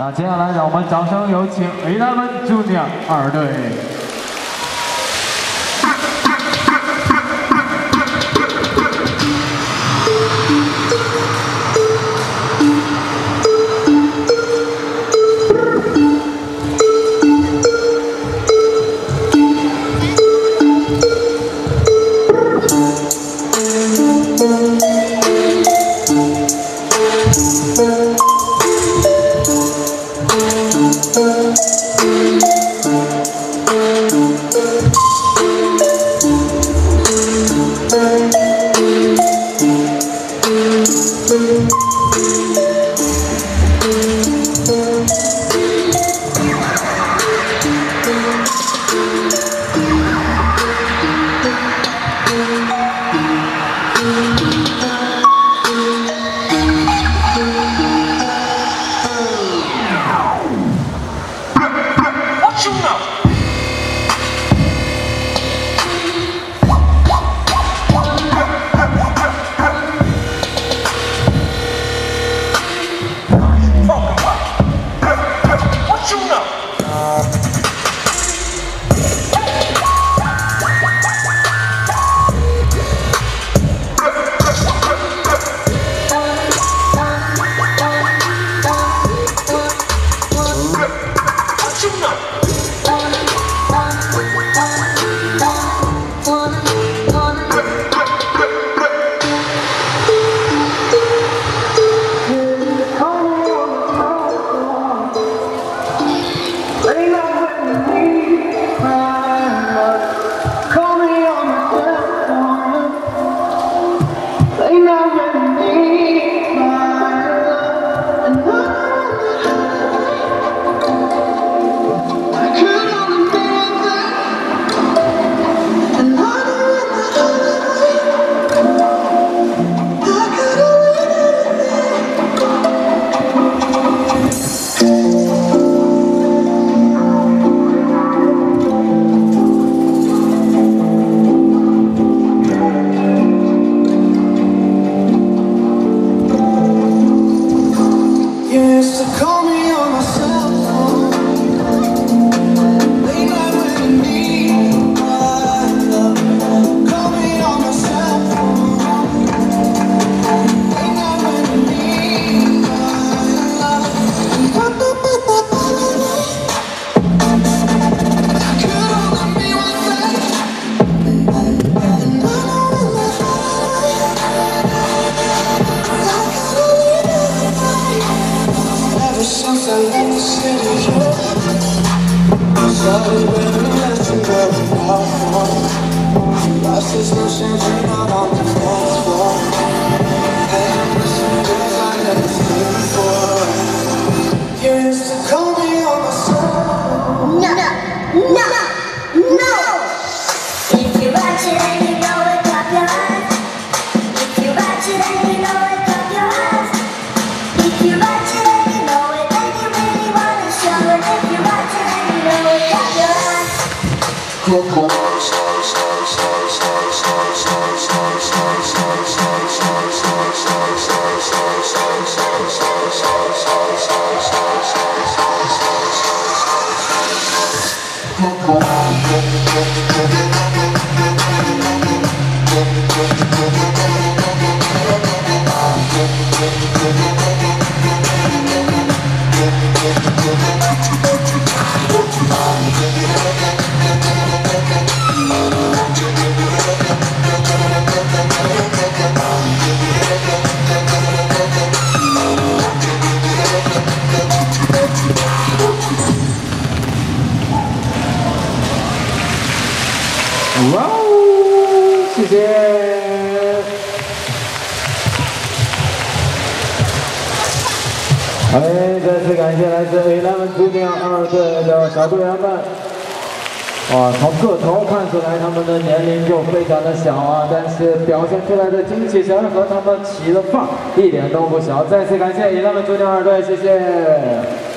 那接下来让我们掌声有请 Eleven Junior 二队。years to come. sorry when clockwise. 哇哦，谢谢！哎，再次感谢来自 Eleven 猪圈二队的小队员们。哇，从个头看出来，他们的年龄就非常的小啊，但是表现出来的精气神和他们起的范一点都不小。再次感谢 Eleven 猪圈二队，谢谢。